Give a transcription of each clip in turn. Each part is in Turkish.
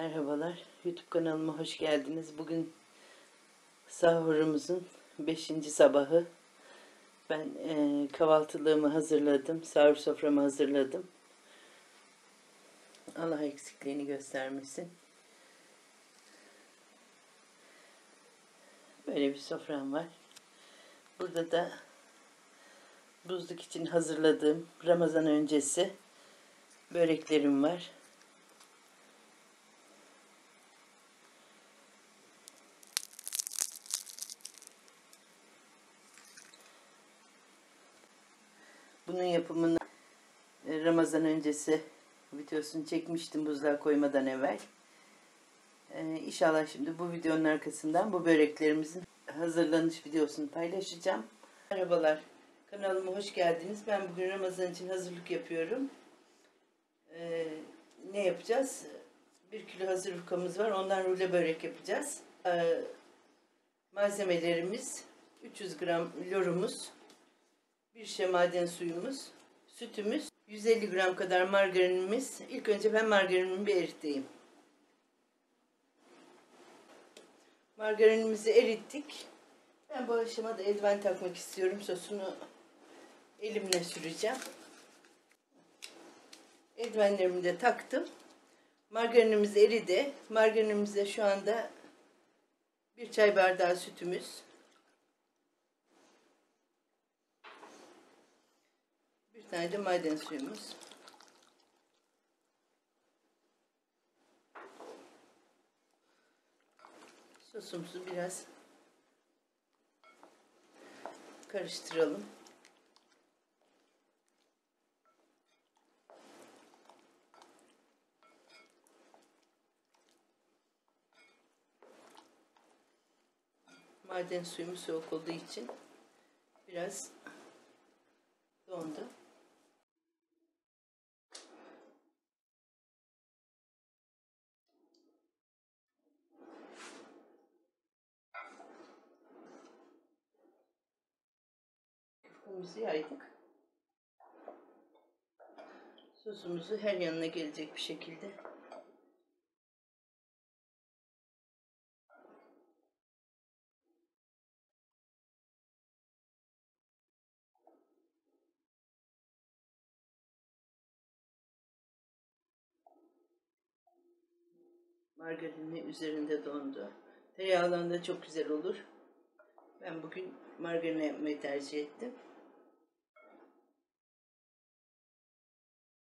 Merhabalar, YouTube kanalıma hoş geldiniz. Bugün sahurumuzun 5. sabahı. Ben e, kahvaltılığımı hazırladım, sahur soframı hazırladım. Allah eksikliğini göstermesin. Böyle bir sofram var. Burada da buzluk için hazırladığım Ramazan öncesi böreklerim var. Bunun yapımını Ramazan öncesi videosunu çekmiştim buzluğa koymadan evvel. Ee, inşallah şimdi bu videonun arkasından bu böreklerimizin hazırlanış videosunu paylaşacağım. Merhabalar, kanalıma hoş geldiniz. Ben bugün Ramazan için hazırlık yapıyorum. Ee, ne yapacağız? Bir kilo hazır yufkamız var. Ondan rulo börek yapacağız. Ee, malzemelerimiz 300 gram lorumuz, bir şişe maden suyumuz, sütümüz, 150 gram kadar margarinimiz. İlk önce ben margarinimi bir eriteyim. Margarinimizi erittik. Ben bu aşamada eldiven takmak istiyorum. Sosunu elimle süreceğim. Eldivenlerimi de taktım. Margarinimiz eridi. Margarinimize şu anda bir çay bardağı sütümüz, tane de maden suyumuz. Sosumuzu biraz karıştıralım. Maden suyum soğuk olduğu için biraz dondu. Küfkümüzü yaydık. Sosumuzu her yanına gelecek bir şekilde margarini üzerinde dondu. Tereyağından da çok güzel olur. Ben bugün margarin yapmayı tercih ettim.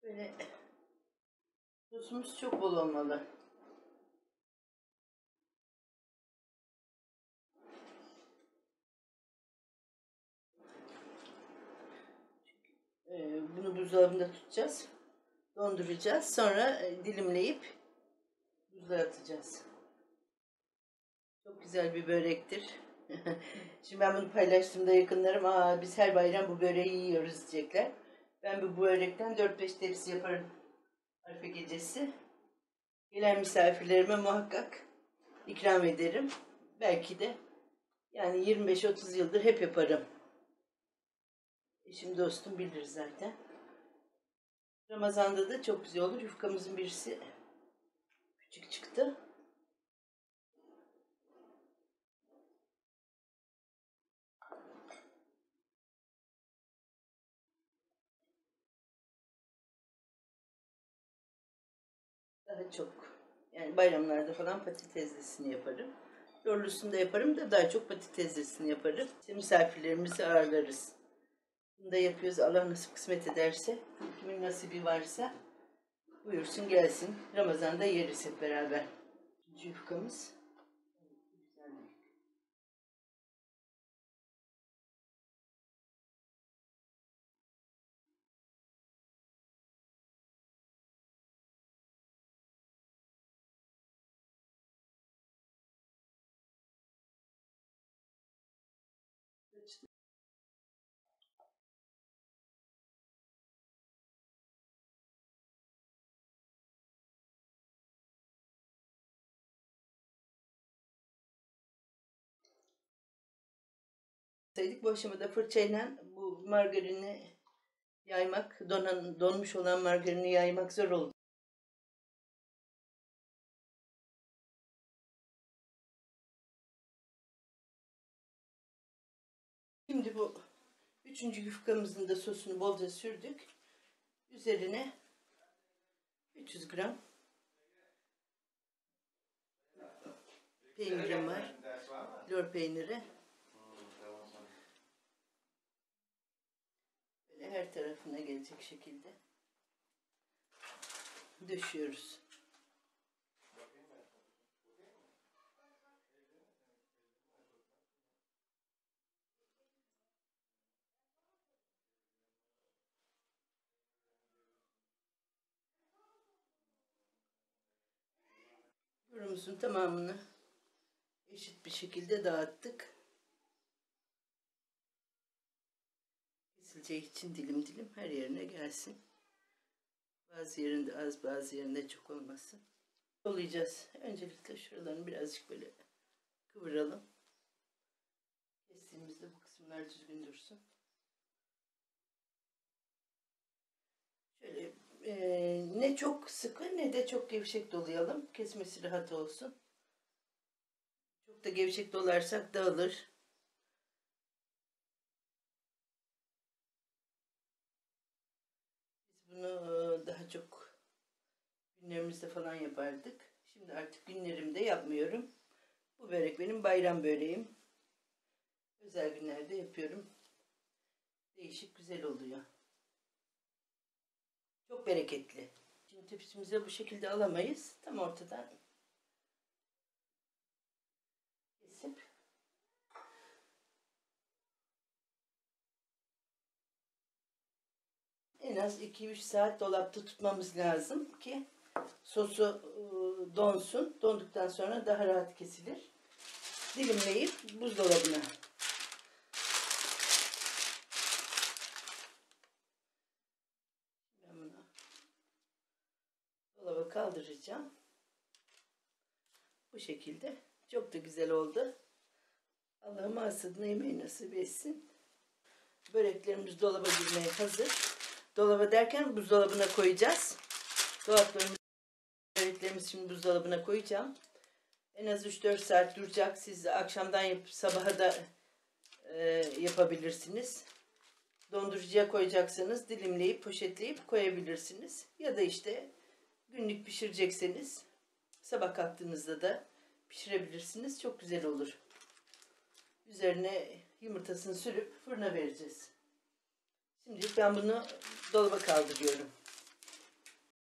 Böyle sosumuz çok bol olmalı. Ee, bunu buzdolabında tutacağız. Donduracağız. Sonra e, dilimleyip buzluğa atacağız. Çok güzel bir börektir. Şimdi ben bunu paylaştığımda yakınlarım Aa, biz her bayram bu böreği yiyoruz diyecekler. Ben bu börekten 4-5 tepsi yaparım Arife gecesi. Gelen misafirlerime muhakkak ikram ederim. Belki de yani 25-30 yıldır hep yaparım. Eşim dostum bilir zaten. Ramazan'da da çok güzel olur. Yufkamızın birisi küçük çıktı. Daha çok yani bayramlarda falan patateslisini yaparım. Lorlusunu da yaparım da daha çok patateslisini yaparım. İşte misafirlerimizi ağırlarız. Bunu da yapıyoruz. Allah nasip kısmet ederse, kimin nasibi varsa buyursun gelsin. Ramazan'da yeriz hep beraber. İkinci yufkamız. Yapsaydık bu aşamada fırçayla bu margarini yaymak, donan, donmuş olan margarini yaymak zor oldu. Şimdi bu üçüncü yufkamızın da sosunu bolca sürdük. Üzerine 300 gram peynirim var. Lor peyniri. Böyle her tarafına gelecek şekilde döşüyoruz. Burumuzun tamamını eşit bir şekilde dağıttık. Kesileceği için dilim dilim her yerine gelsin. Bazı yerinde az bazı yerinde çok olmasın. Dolayacağız. Öncelikle şuralarını birazcık böyle kıvıralım. Kestiğimizde bu kısımlar düzgün dursun. Şöyle e, ne çok sıkı ne de çok gevşek dolayalım. Kesmesi rahat olsun. Çok da gevşek dolarsak dağılır. Biz bunu e, daha çok günlerimizde falan yapardık. Şimdi artık günlerimde yapmıyorum. Bu börek benim bayram böreğim. Özel günlerde yapıyorum. Değişik güzel oluyor. Çok bereketli. Şimdi tepsimize bu şekilde alamayız. Tam ortadan kesip en az 2-3 saat dolapta tutmamız lazım ki sosu ıı, donsun. Donduktan sonra daha rahat kesilir. Dilimleyip buzdolabına Ben bunu kaldıracağım. Bu şekilde. Çok da güzel oldu. Allah'ım aslında yemeği nasip etsin. Böreklerimiz dolaba girmeye hazır. Dolaba derken buzdolabına koyacağız. Dolaplarımız, böreklerimizi şimdi buzdolabına koyacağım. En az 3-4 saat duracak. Siz akşamdan yapıp sabaha da e, yapabilirsiniz. Dondurucuya koyacaksanız dilimleyip poşetleyip koyabilirsiniz. Ya da işte günlük pişirecekseniz sabah kalktığınızda da pişirebilirsiniz. Çok güzel olur. Üzerine yumurtasını sürüp fırına vereceğiz. Şimdi ben bunu dolaba kaldırıyorum.